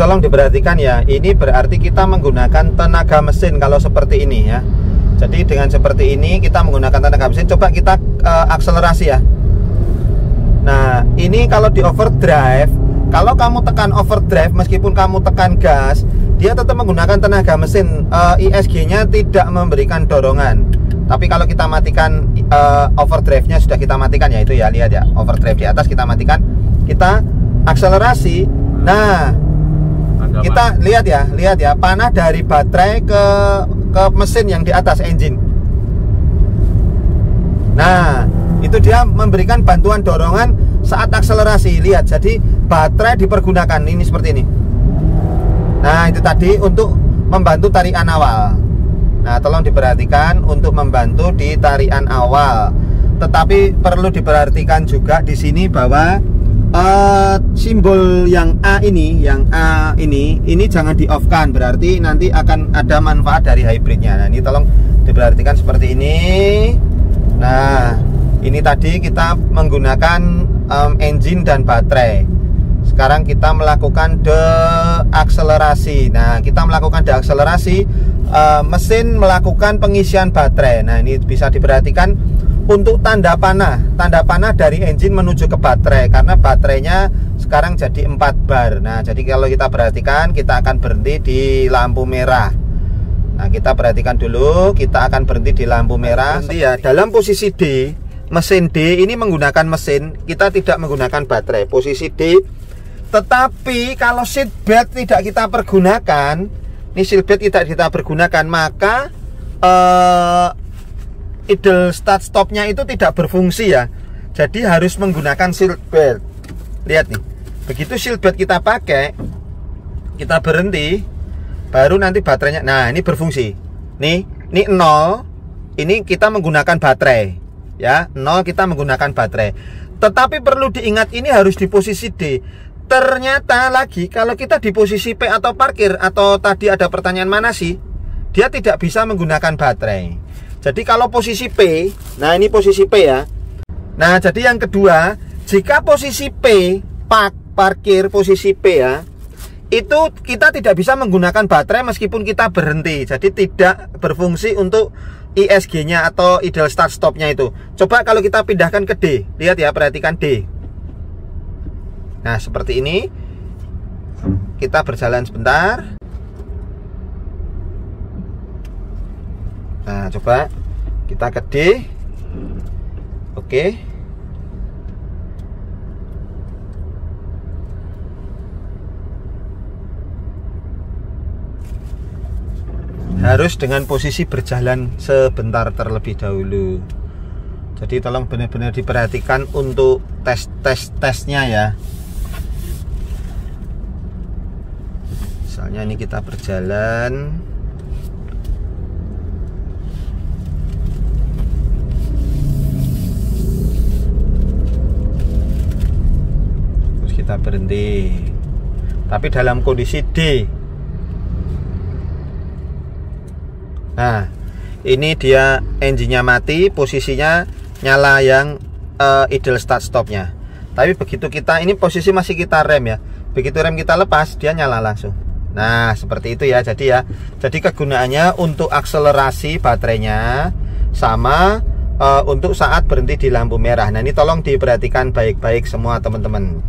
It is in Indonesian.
tolong diperhatikan ya ini berarti kita menggunakan tenaga mesin kalau seperti ini ya. Jadi dengan seperti ini kita menggunakan tenaga mesin coba kita uh, akselerasi ya. Nah ini kalau di overdrive kalau kamu tekan overdrive meskipun kamu tekan gas dia tetap menggunakan tenaga mesin. Uh, ISG nya tidak memberikan dorongan. Tapi kalau kita matikan uh, overdrive nya sudah kita matikan ya itu ya lihat ya overdrive di atas kita matikan. Kita akselerasi. Nah kita lihat ya lihat ya. Panah dari baterai ke ke mesin yang di atas engine. Nah itu dia memberikan bantuan dorongan saat akselerasi. Lihat jadi baterai dipergunakan ini seperti ini. Nah itu tadi untuk membantu tarikan awal. Nah tolong diperhatikan untuk membantu di tarian awal. Tetapi perlu diperhatikan juga di sini bahwa uh, simbol yang A ini yang A ini ini jangan di off kan berarti nanti akan ada manfaat dari hybridnya. Nah ini tolong diperhatikan seperti ini. Nah ini tadi kita menggunakan um, engine dan baterai. Sekarang kita melakukan deakselerasi. Nah kita melakukan deakselerasi uh, mesin melakukan pengisian baterai. Nah ini bisa diperhatikan untuk tanda panah. Tanda panah dari engine menuju ke baterai karena baterainya sekarang jadi 4 bar. Nah jadi kalau kita perhatikan kita akan berhenti di lampu merah. Nah kita perhatikan dulu kita akan berhenti di lampu merah. Berhenti ya. Dalam posisi D mesin D ini menggunakan mesin kita tidak menggunakan baterai. Posisi D tetapi kalau seat belt tidak kita pergunakan ini seat belt tidak kita pergunakan maka eh, idle start stopnya itu tidak berfungsi ya. Jadi harus menggunakan shield belt. Lihat nih begitu shield belt kita pakai kita berhenti baru nanti baterainya. Nah ini berfungsi. Nih ini nol ini kita menggunakan baterai. Ya nol kita menggunakan baterai. Tetapi perlu diingat ini harus di posisi D. Ternyata lagi kalau kita di posisi P atau parkir atau tadi ada pertanyaan mana sih? Dia tidak bisa menggunakan baterai jadi kalau posisi P, nah ini posisi P ya. Nah, jadi yang kedua, jika posisi P, park, parkir posisi P ya, itu kita tidak bisa menggunakan baterai meskipun kita berhenti. Jadi tidak berfungsi untuk ISG-nya atau idle start stop-nya itu. Coba kalau kita pindahkan ke D, lihat ya, perhatikan D. Nah, seperti ini. Kita berjalan sebentar. Nah, coba kita ke D. Oke. Harus dengan posisi berjalan sebentar terlebih dahulu. Jadi tolong benar-benar diperhatikan untuk tes-tes tesnya ya. Misalnya ini kita berjalan kita berhenti. Tapi dalam kondisi D. Nah ini dia engine-nya mati posisinya nyala yang uh, idle start stopnya. Tapi begitu kita ini posisi masih kita rem ya. Begitu rem kita lepas dia nyala langsung. Nah seperti itu ya. Jadi ya jadi kegunaannya untuk akselerasi baterainya sama uh, untuk saat berhenti di lampu merah. Nah ini tolong diperhatikan baik-baik semua teman-teman